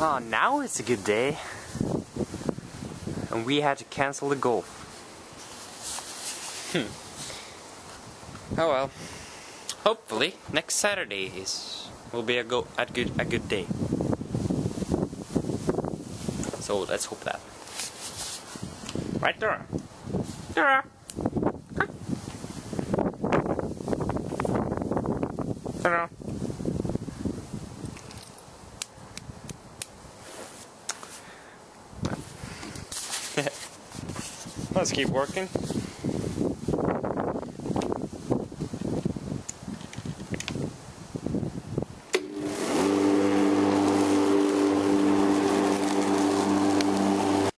Ah, now it's a good day. And we had to cancel the golf. Hmm. Oh well. Hopefully, next Saturday is will be a go a good a good day. So let's hope that. Right there. There. Hello. Let's keep working.